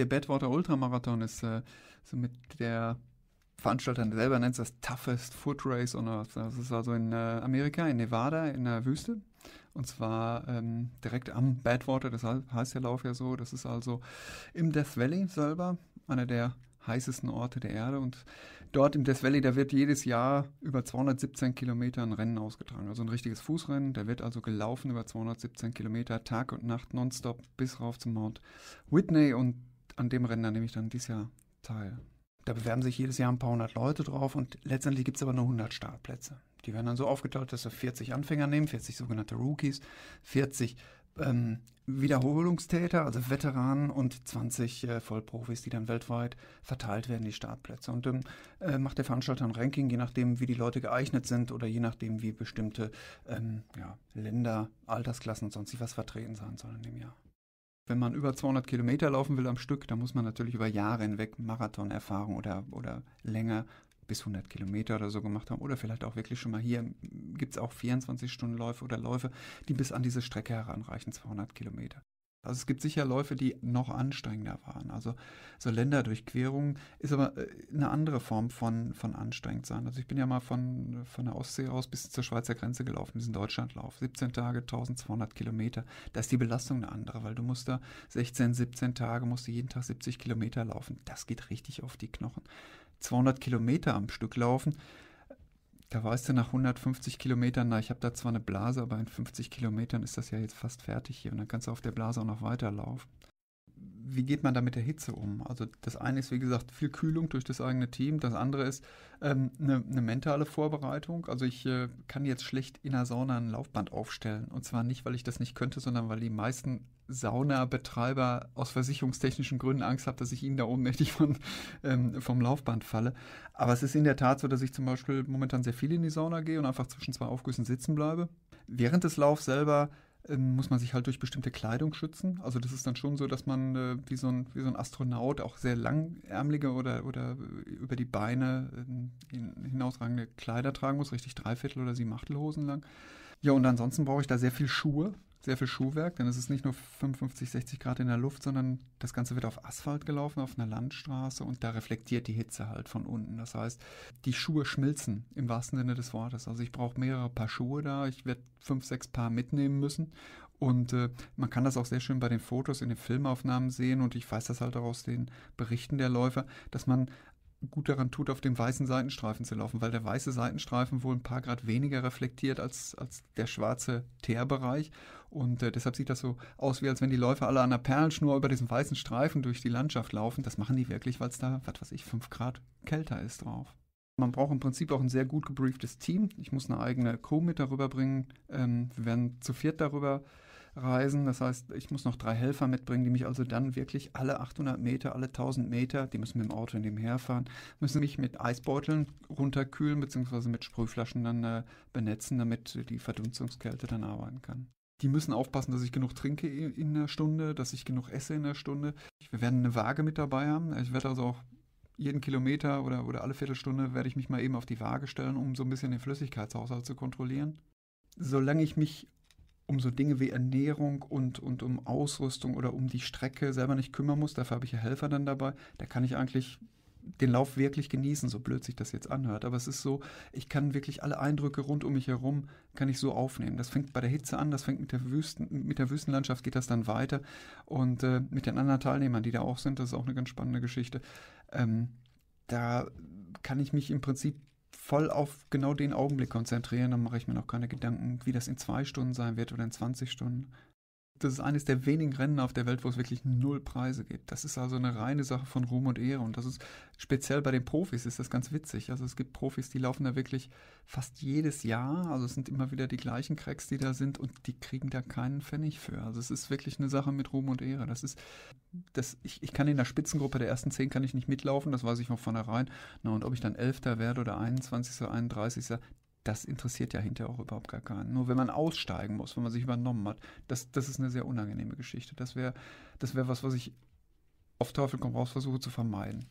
Der Badwater Ultramarathon ist äh, so mit der Veranstalter selber nennt es das Toughest Foot Race on Earth. Das ist also in äh, Amerika, in Nevada, in der Wüste. Und zwar ähm, direkt am Badwater, das heißt der Lauf ja so. Das ist also im Death Valley selber, einer der heißesten Orte der Erde. Und dort im Death Valley, da wird jedes Jahr über 217 Kilometer ein Rennen ausgetragen. Also ein richtiges Fußrennen. Da wird also gelaufen über 217 Kilometer, Tag und Nacht nonstop bis rauf zum Mount Whitney. Und an dem Rennen, da nehme ich dann dieses Jahr teil. Da bewerben sich jedes Jahr ein paar hundert Leute drauf und letztendlich gibt es aber nur 100 Startplätze. Die werden dann so aufgeteilt, dass wir 40 Anfänger nehmen, 40 sogenannte Rookies, 40 ähm, Wiederholungstäter, also Veteranen und 20 äh, Vollprofis, die dann weltweit verteilt werden, die Startplätze. Und dann äh, macht der Veranstalter ein Ranking, je nachdem, wie die Leute geeignet sind oder je nachdem, wie bestimmte ähm, ja, Länder, Altersklassen und sonst was vertreten sein sollen in dem Jahr. Wenn man über 200 Kilometer laufen will am Stück, dann muss man natürlich über Jahre hinweg Marathonerfahrung oder, oder länger bis 100 Kilometer oder so gemacht haben. Oder vielleicht auch wirklich schon mal hier gibt es auch 24-Stunden-Läufe oder Läufe, die bis an diese Strecke heranreichen, 200 Kilometer. Also es gibt sicher Läufe, die noch anstrengender waren. Also so Länderdurchquerung ist aber äh, eine andere Form von, von anstrengend sein. Also ich bin ja mal von, von der Ostsee aus bis zur Schweizer Grenze gelaufen, diesen Deutschlandlauf. 17 Tage, 1200 Kilometer. Da ist die Belastung eine andere, weil du musst da 16, 17 Tage, musst du jeden Tag 70 Kilometer laufen. Das geht richtig auf die Knochen. 200 Kilometer am Stück laufen, da weißt du nach 150 Kilometern, na, ich habe da zwar eine Blase, aber in 50 Kilometern ist das ja jetzt fast fertig hier und dann kannst du auf der Blase auch noch weiterlaufen. Wie geht man da mit der Hitze um? Also das eine ist, wie gesagt, viel Kühlung durch das eigene Team. Das andere ist ähm, eine, eine, mentale Vorbereitung. Also ich äh, kann jetzt schlecht in der Sauna ein Laufband aufstellen. Und zwar nicht, weil ich das nicht könnte, sondern weil die meisten Saunabetreiber aus versicherungstechnischen Gründen Angst haben, dass ich ihnen da ohnmächtig von, ähm, vom Laufband falle. Aber es ist in der Tat so, dass ich zum Beispiel momentan sehr viel in die Sauna gehe und einfach zwischen zwei Aufgüssen sitzen bleibe. Während des Laufs selber muss man sich halt durch bestimmte Kleidung schützen. Also das ist dann schon so, dass man äh, wie, so ein, wie so ein Astronaut auch sehr langärmelige oder, oder über die Beine äh, hinausragende Kleider tragen muss, richtig Dreiviertel oder sieben Achtelhosen lang. Ja, und ansonsten brauche ich da sehr viel Schuhe, sehr viel Schuhwerk, denn es ist nicht nur 55, 60 Grad in der Luft, sondern das Ganze wird auf Asphalt gelaufen, auf einer Landstraße und da reflektiert die Hitze halt von unten. Das heißt, die Schuhe schmilzen im wahrsten Sinne des Wortes. Also ich brauche mehrere Paar Schuhe da, ich werde fünf, sechs Paar mitnehmen müssen und äh, man kann das auch sehr schön bei den Fotos in den Filmaufnahmen sehen und ich weiß das halt auch aus den Berichten der Läufer, dass man gut daran tut, auf dem weißen Seitenstreifen zu laufen, weil der weiße Seitenstreifen wohl ein paar Grad weniger reflektiert als, als der schwarze Teerbereich. Und äh, deshalb sieht das so aus, wie als wenn die Läufer alle an einer Perlenschnur über diesen weißen Streifen durch die Landschaft laufen. Das machen die wirklich, weil es da, was weiß ich, fünf Grad kälter ist drauf. Man braucht im Prinzip auch ein sehr gut gebrieftes Team. Ich muss eine eigene Crew mit darüber bringen. Ähm, wir werden zu viert darüber reisen. Das heißt, ich muss noch drei Helfer mitbringen, die mich also dann wirklich alle 800 Meter, alle 1000 Meter, die müssen mit dem Auto nebenher fahren, müssen mich mit Eisbeuteln runterkühlen beziehungsweise mit Sprühflaschen dann äh, benetzen, damit die Verdunstungskälte dann arbeiten kann. Die müssen aufpassen, dass ich genug trinke in einer Stunde, dass ich genug esse in einer Stunde. Wir werden eine Waage mit dabei haben. Ich werde also auch jeden Kilometer oder, oder alle Viertelstunde werde ich mich mal eben auf die Waage stellen, um so ein bisschen den Flüssigkeitshaushalt zu kontrollieren. Solange ich mich um so Dinge wie Ernährung und, und um Ausrüstung oder um die Strecke selber nicht kümmern muss. Dafür habe ich ja Helfer dann dabei. Da kann ich eigentlich den Lauf wirklich genießen, so blöd sich das jetzt anhört. Aber es ist so, ich kann wirklich alle Eindrücke rund um mich herum, kann ich so aufnehmen. Das fängt bei der Hitze an, das fängt mit der, Wüsten, mit der Wüstenlandschaft, geht das dann weiter. Und äh, mit den anderen Teilnehmern, die da auch sind, das ist auch eine ganz spannende Geschichte. Ähm, da kann ich mich im Prinzip voll auf genau den Augenblick konzentrieren, dann mache ich mir noch keine Gedanken, wie das in zwei Stunden sein wird oder in 20 Stunden das ist eines der wenigen Rennen auf der Welt, wo es wirklich null Preise gibt. Das ist also eine reine Sache von Ruhm und Ehre. Und das ist speziell bei den Profis ist das ganz witzig. Also es gibt Profis, die laufen da wirklich fast jedes Jahr. Also es sind immer wieder die gleichen Cracks, die da sind und die kriegen da keinen Pfennig für. Also es ist wirklich eine Sache mit Ruhm und Ehre. Das ist, das, ich, ich kann in der Spitzengruppe der ersten zehn kann ich nicht mitlaufen, das weiß ich von vornherein. Na, und ob ich dann Elfter werde oder 21. oder 31 das interessiert ja hinterher auch überhaupt gar keinen. Nur wenn man aussteigen muss, wenn man sich übernommen hat, das, das ist eine sehr unangenehme Geschichte. Das wäre das wär was, was ich auf Teufel komm raus versuche zu vermeiden.